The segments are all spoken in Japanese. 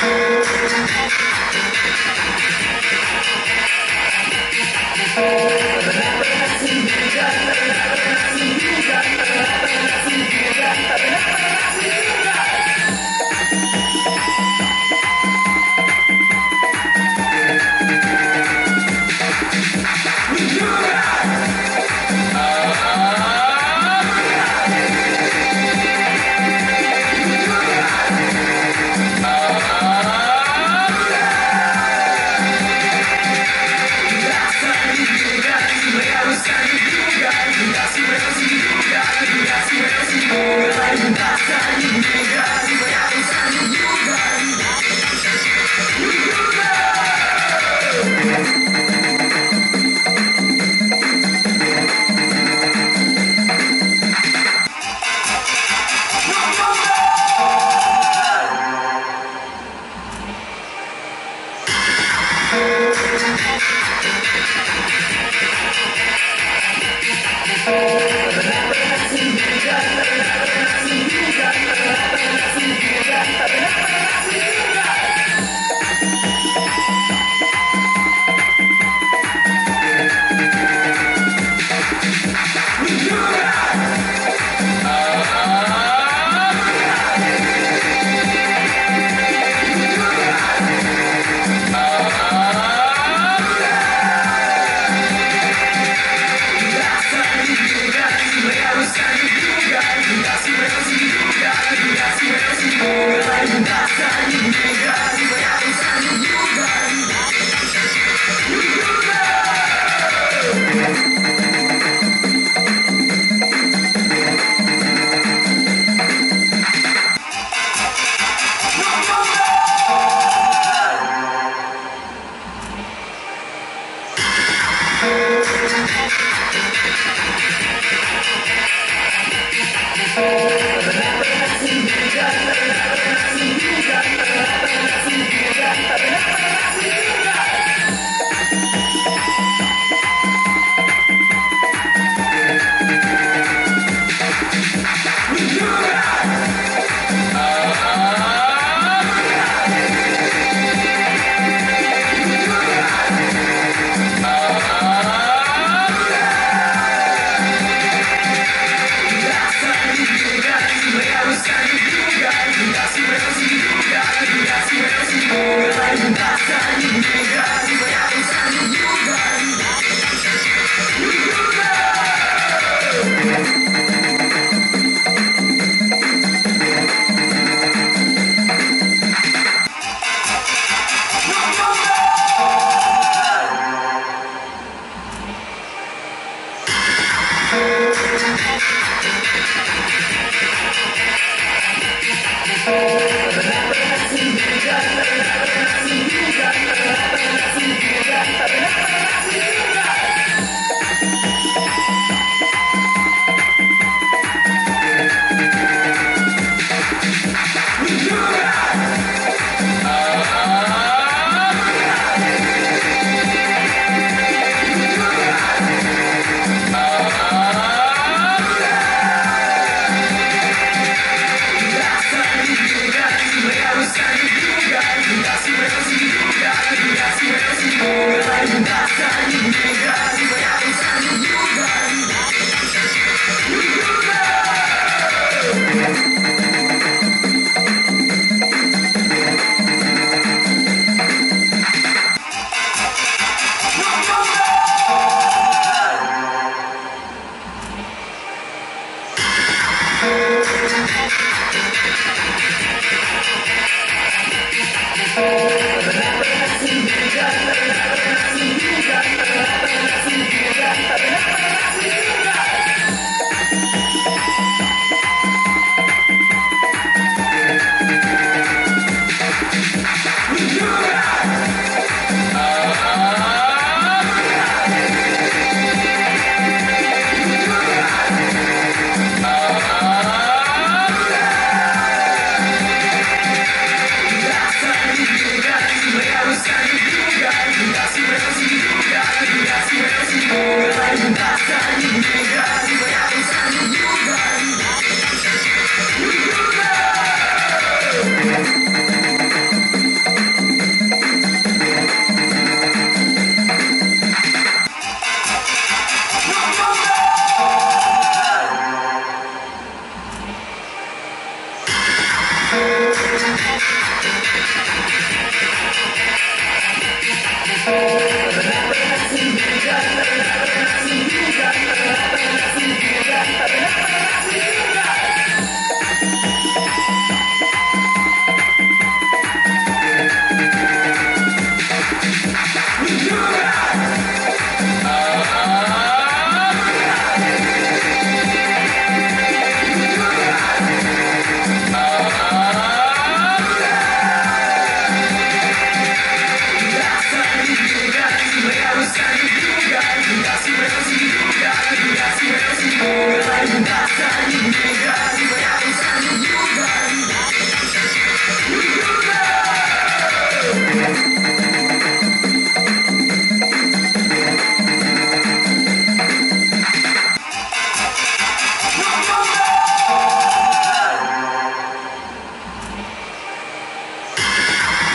t e a h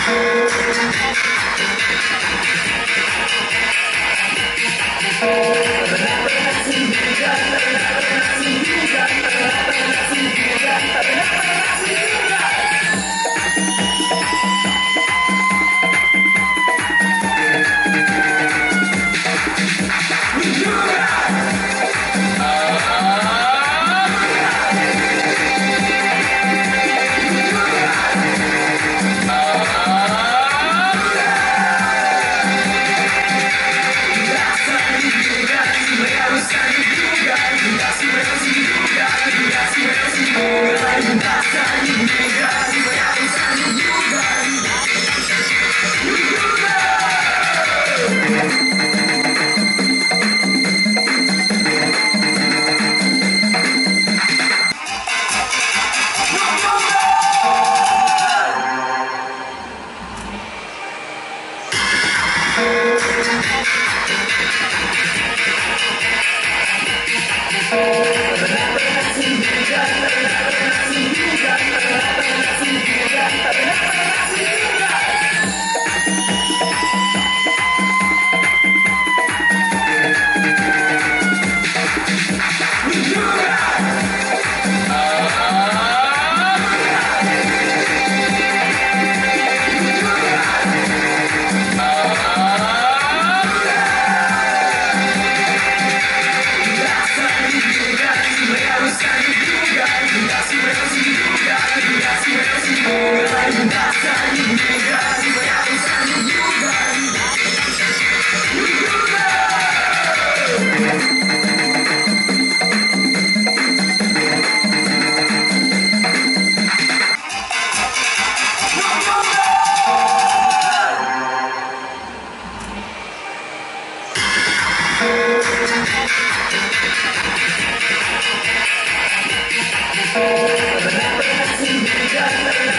Oh, Yeah.